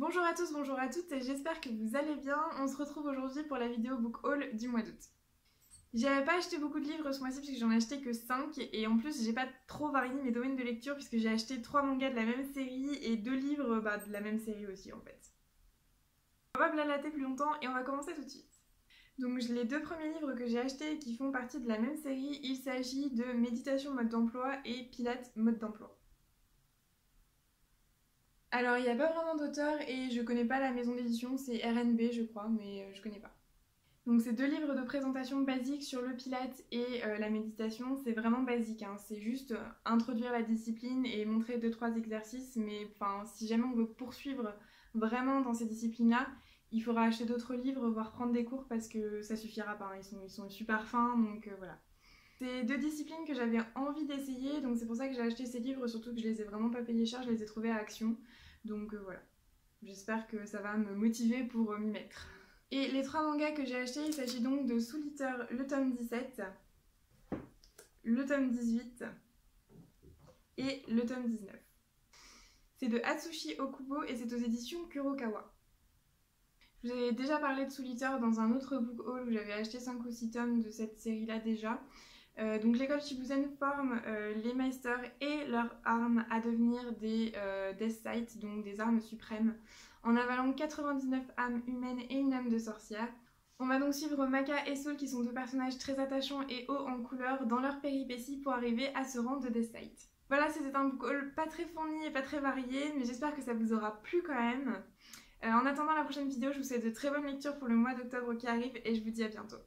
Bonjour à tous, bonjour à toutes, j'espère que vous allez bien. On se retrouve aujourd'hui pour la vidéo book haul du mois d'août. J'avais pas acheté beaucoup de livres ce mois-ci puisque j'en ai acheté que 5 et en plus j'ai pas trop varié mes domaines de lecture puisque j'ai acheté 3 mangas de la même série et 2 livres bah, de la même série aussi en fait. On va blalater plus longtemps et on va commencer tout de suite. Donc les deux premiers livres que j'ai achetés qui font partie de la même série, il s'agit de Méditation mode d'emploi et Pilates mode d'emploi. Alors, il n'y a pas vraiment d'auteur et je connais pas la maison d'édition, c'est RNB je crois, mais euh, je connais pas. Donc c'est deux livres de présentation basiques sur le pilate et euh, la méditation, c'est vraiment basique, hein. c'est juste euh, introduire la discipline et montrer deux trois exercices, mais si jamais on veut poursuivre vraiment dans ces disciplines-là, il faudra acheter d'autres livres, voire prendre des cours parce que ça suffira pas, hein. ils, sont, ils sont super fins, donc voilà. C'est deux disciplines que j'avais envie d'essayer, donc c'est pour ça que j'ai acheté ces livres, surtout que je les ai vraiment pas payés cher, je les ai trouvés à Action. Donc euh, voilà, j'espère que ça va me motiver pour euh, m'y mettre. Et les trois mangas que j'ai achetés, il s'agit donc de Soul Eater, le tome 17, le tome 18 et le tome 19. C'est de Atsushi Okubo et c'est aux éditions Kurokawa. Je vous avais déjà parlé de Soul Eater dans un autre book haul où j'avais acheté 5 ou 6 tomes de cette série-là déjà. Euh, donc l'école Shibuzen forme euh, les Meisters et leurs armes à devenir des euh, Death Sight, donc des armes suprêmes, en avalant 99 âmes humaines et une âme de sorcière. On va donc suivre Maka et Soul qui sont deux personnages très attachants et hauts en couleur dans leur péripétie pour arriver à ce rang de Death Sight. Voilà, c'était un book haul pas très fourni et pas très varié, mais j'espère que ça vous aura plu quand même. en attendant la prochaine vidéo, je vous souhaite de très bonnes lectures pour le mois d'octobre qui arrive et je vous dis à bientôt.